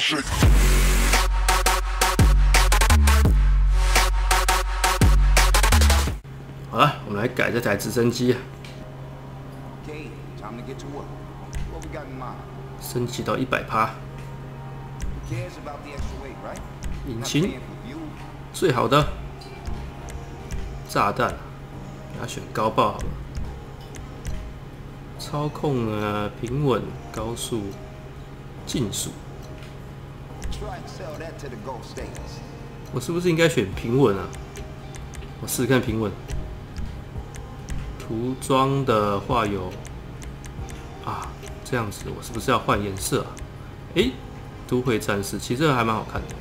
shake. 好了，我们来改这台直升机，Okay, time to get to work. What we got in mind? 升级到一百趴?引擎.最好的炸弹，给它选高爆好了。操控呢，平稳、高速、竞速，我是不是应该选平稳啊？我试试看平稳。涂装的话有啊，这样子，我是不是要换颜色啊？诶，都会战士，其实这个还蛮好看的。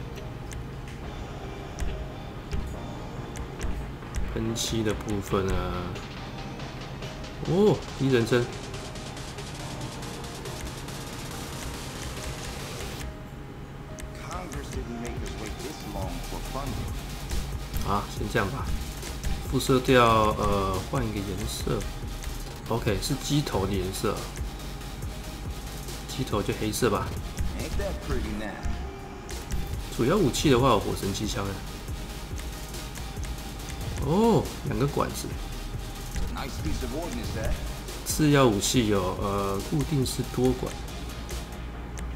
喷漆的部分呢？哦，第一人称，啊，先这样吧。肤色调，呃，换一个颜色。OK，是机头的颜色。机头就黑色吧。主要武器的话，有火神机枪啊。哦，两个管子。次要武器有呃固定式多管，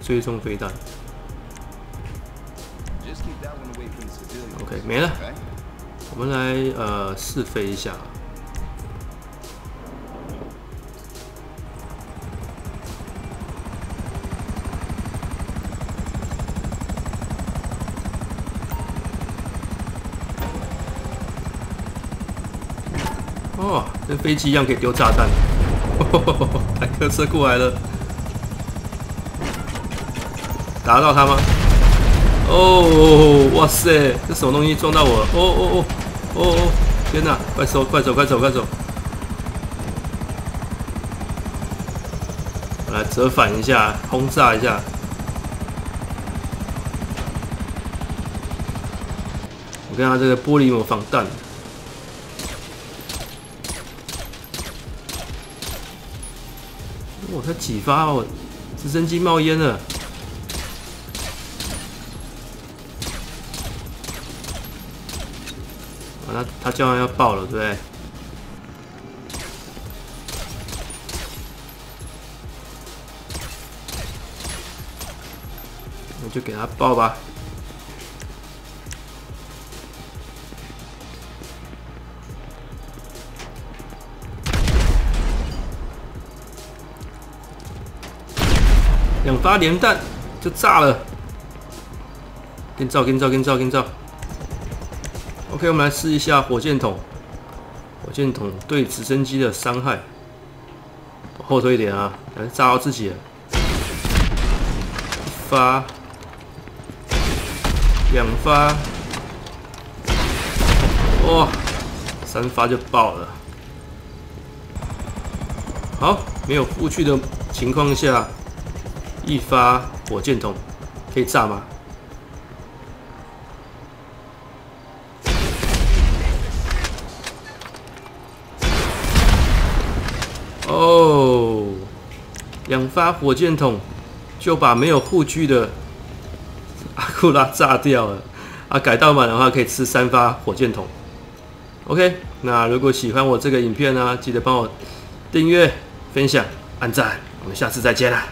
追踪飞弹。OK，没了。我们来呃试飞一下。哦，跟飞机一样可以丢炸弹。坦克车过来了，打得到他吗？哦，哇塞，这什么东西撞到我了？哦哦哦哦哦！天哪，快走快走快走快走！我来折返一下，轰炸一下。我看他这个玻璃有没有防弹。哇，才几发哦，直升机冒烟了。他他叫人要爆了，对不对？那就给他爆吧。两发连弹就炸了，跟照跟照跟照跟照。OK，我们来试一下火箭筒，火箭筒对直升机的伤害。后退一点啊，来炸到自己了。一发，两发，哇，三发就爆了。好，没有护具的情况下，一发火箭筒可以炸吗？哦，两发火箭筒就把没有护具的阿库拉炸掉了。啊，改到满的话可以吃三发火箭筒。OK，那如果喜欢我这个影片呢，记得帮我订阅、分享、按赞。我们下次再见啦！